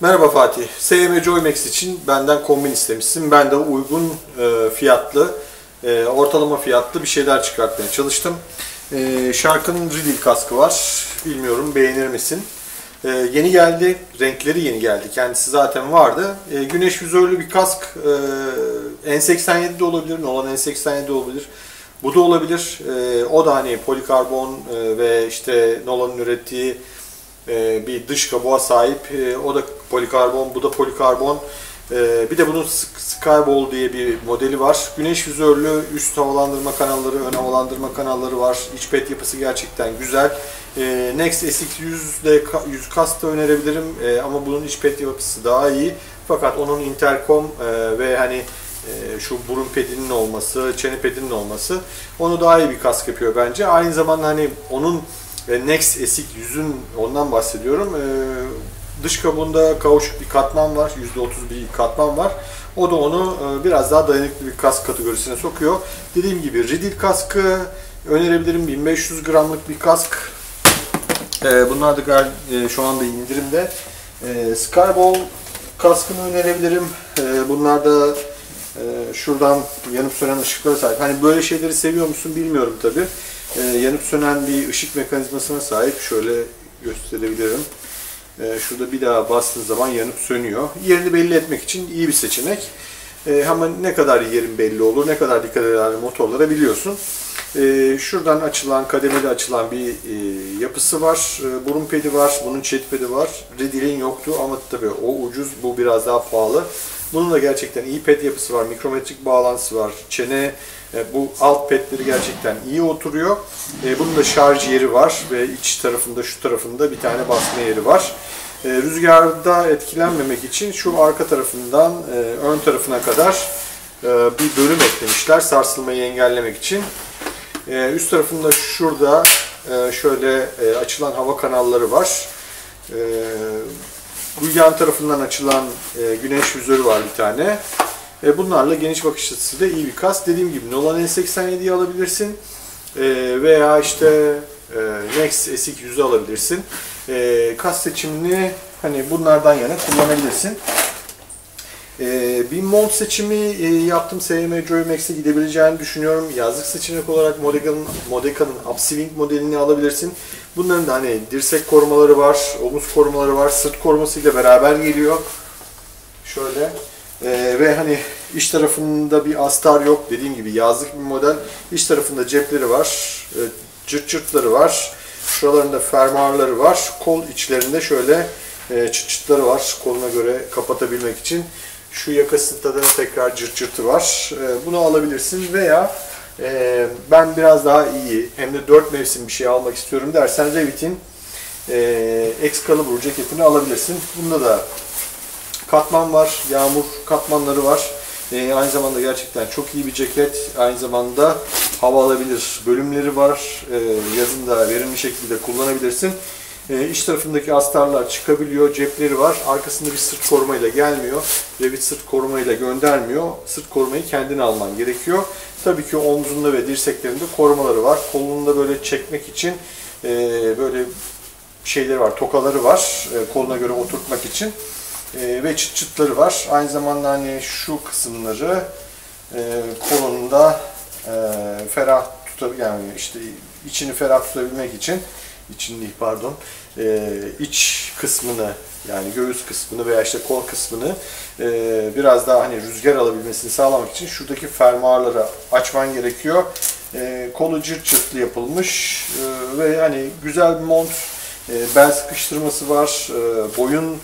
Merhaba Fatih. SM Joymax için benden kombin istemişsin. Ben de uygun e, fiyatlı, e, ortalama fiyatlı bir şeyler çıkartmaya çalıştım. E, Shark'ın Riddle kaskı var. Bilmiyorum beğenir misin? E, yeni geldi. Renkleri yeni geldi. Kendisi zaten vardı. E, güneş vizörlü bir kask. E, N87 de olabilir. Nolan N87 de olabilir. Bu da olabilir. E, o da hani polikarbon e, ve işte Nolan'ın ürettiği e, bir dış kabuğa sahip. E, o da polikarbon, bu da polikarbon. E, bir de bunun Skyball diye bir modeli var. Güneş vizörlü üst havalandırma kanalları, ön havalandırma kanalları var. İç pet yapısı gerçekten güzel. Next SX100'de 100 kast da önerebilirim ama bunun iç pet yapısı daha iyi. Fakat onun intercom ve hani şu burun pedinin olması, çene pedinin olması onu daha iyi bir kask yapıyor bence. Aynı zamanda hani onun Next Esik yüzün ondan bahsediyorum. Ee, dış kabuğunda kauçuk bir katman var. %30 bir katman var. O da onu e, biraz daha dayanıklı bir kask kategorisine sokuyor. Dediğim gibi Riddle kaskı önerebilirim. 1500 gramlık bir kask. Ee, bunlar da e, şu anda indirimde. Ee, Skyball kaskını önerebilirim. Bunlar da e, şuradan yanıp sönen ışıklara sahip. Hani böyle şeyleri seviyor musun bilmiyorum tabi e, yanıp sönen bir ışık mekanizmasına sahip. Şöyle gösterebilirim. E, şurada bir daha bastığın zaman yanıp sönüyor. Yerini belli etmek için iyi bir seçenek. E, ama ne kadar yerin belli olur, ne kadar dikkat eder motorlara biliyorsun. E, şuradan açılan, kademeli açılan bir e, yapısı var. E, burun pedi var, bunun çet pedi var. Redil'in yoktu ama tabii o ucuz, bu biraz daha pahalı. Bunun da gerçekten iyi ped yapısı var, mikrometrik bağlantısı var. Çene e, bu alt petleri gerçekten iyi oturuyor. E, bunun da şarj yeri var ve iç tarafında şu tarafında bir tane basma yeri var. E, rüzgarda etkilenmemek için şu arka tarafından ön tarafına kadar bir bölüm eklemişler sarsılmayı engellemek için. Üst tarafında şurada şöyle açılan hava kanalları var. Bu tarafından açılan güneş vizörü var bir tane. E, bunlarla geniş bakış açısı da iyi bir kas. Dediğim gibi Nolan N87'yi alabilirsin. E, veya işte e, Next SX100'ü alabilirsin. E, kas seçimini hani bunlardan yana kullanabilirsin. E, bir mont seçimi e, yaptım. SM Joy Max'e gidebileceğini düşünüyorum. Yazlık seçenek olarak Modeca'nın Modeca'nın Upswing modelini alabilirsin. Bunların da hani dirsek korumaları var, omuz korumaları var, sırt korumasıyla beraber geliyor. Şöyle. Ee, ve hani iç tarafında bir astar yok. Dediğim gibi yazlık bir model. İç tarafında cepleri var. E, cırt cırtları var. Şuralarında fermuarları var. Kol içlerinde şöyle e, çıt çıtları var. Koluna göre kapatabilmek için. Şu yakasında da tekrar cırt cırtı var. E, bunu alabilirsin veya e, ben biraz daha iyi hem de 4 mevsim bir şey almak istiyorum dersen Revit'in e, Excalibur ceketini alabilirsin. Bunda da Katman var, yağmur katmanları var. E, aynı zamanda gerçekten çok iyi bir ceket. Aynı zamanda hava alabilir bölümleri var. E, yazın da verimli şekilde kullanabilirsin. E, iç tarafındaki astarlar çıkabiliyor, cepleri var. Arkasında bir sırt korumayla gelmiyor. Revit sırt korumayla göndermiyor. Sırt korumayı kendine alman gerekiyor. Tabii ki omzunda ve dirseklerinde korumaları var. Kolunda böyle çekmek için e, böyle şeyleri var, tokaları var. E, koluna göre oturtmak için e, ve çıt çıtları var. Aynı zamanda hani şu kısımları e, kolunda e, ferah tutabil yani işte içini ferah tutabilmek için değil pardon e, iç kısmını yani göğüs kısmını veya işte kol kısmını e, biraz daha hani rüzgar alabilmesini sağlamak için şuradaki fermuarları açman gerekiyor. E, kolu cırt cırtlı yapılmış e, ve hani güzel bir mont, e, bel sıkıştırması var, e, boyun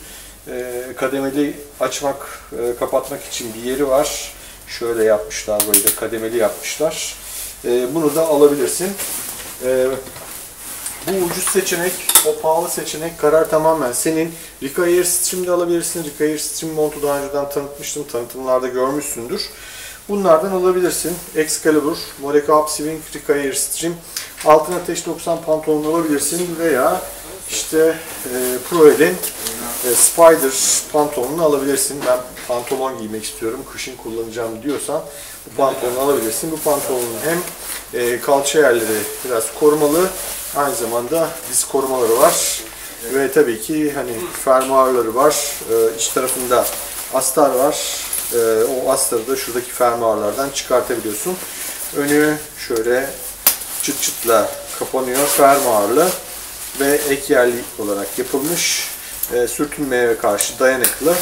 e, kademeli açmak, e, kapatmak için bir yeri var. Şöyle yapmışlar böyle kademeli yapmışlar. E, bunu da alabilirsin. E, bu ucuz seçenek, o pahalı seçenek karar tamamen senin. Rika Airstream'de alabilirsin. Rika Airstream montu daha önceden tanıtmıştım. Tanıtımlarda görmüşsündür. Bunlardan alabilirsin. Excalibur, Moleca Upswing, Rika Airstream. Altına ateş 90 pantolon alabilirsin veya işte e, Proel'in e, Spider pantolonunu alabilirsin. Ben pantolon giymek istiyorum, kışın kullanacağım diyorsan bu pantolonu alabilirsin. Bu pantolonun hem e, kalça yerleri biraz korumalı, aynı zamanda diz korumaları var. Ve tabii ki hani fermuarları var. Ee, iç tarafında astar var. Ee, o astarı da şuradaki fermuarlardan çıkartabiliyorsun. Önü şöyle çıt çıtla kapanıyor. Fermuarlı ve ek yerli olarak yapılmış. Ee, sürtünmeye karşı dayanıklı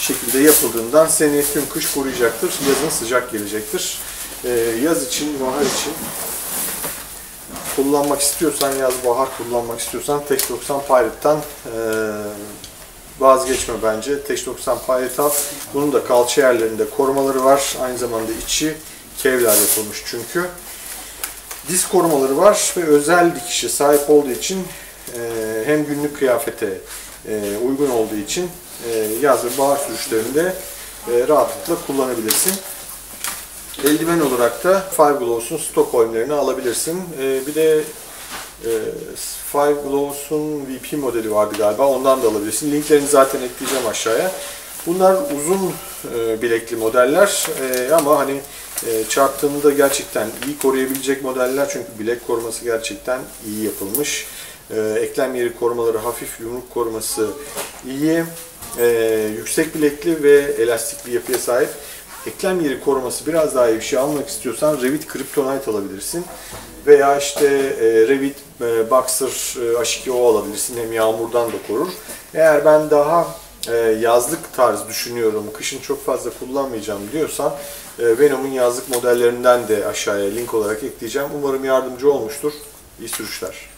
şekilde yapıldığından seni tüm kış koruyacaktır. Yazın sıcak gelecektir. Ee, yaz için, bahar için kullanmak istiyorsan, yaz bahar kullanmak istiyorsan Tex 90 Pirate'tan e, vazgeçme bence. Tex 90 Pirate al. Bunun da kalça yerlerinde korumaları var. Aynı zamanda içi kevlar yapılmış çünkü. Diz korumaları var ve özel dikişe sahip olduğu için e, hem günlük kıyafete e, uygun olduğu için e, yaz ve bahar sürüşlerinde e, rahatlıkla kullanabilirsin. Eldiven olarak da Five Glows'un Stockholm'lerini alabilirsin. E, bir de e, Five Glows'un VP modeli vardı galiba. Ondan da alabilirsin. Linklerini zaten ekleyeceğim aşağıya. Bunlar uzun e, bilekli modeller e, ama hani e, çarptığında gerçekten iyi koruyabilecek modeller çünkü bilek koruması gerçekten iyi yapılmış. E, eklem yeri korumaları hafif, yumruk koruması iyi. E, yüksek bilekli ve elastik bir yapıya sahip. Eklem yeri koruması biraz daha iyi bir şey almak istiyorsan Revit Kryptonite alabilirsin. Veya işte e, Revit e, Boxer e, H2O alabilirsin. Hem yağmurdan da korur. Eğer ben daha e, yazlık tarz düşünüyorum, kışın çok fazla kullanmayacağım diyorsan e, Venom'un yazlık modellerinden de aşağıya link olarak ekleyeceğim. Umarım yardımcı olmuştur. İyi sürüşler.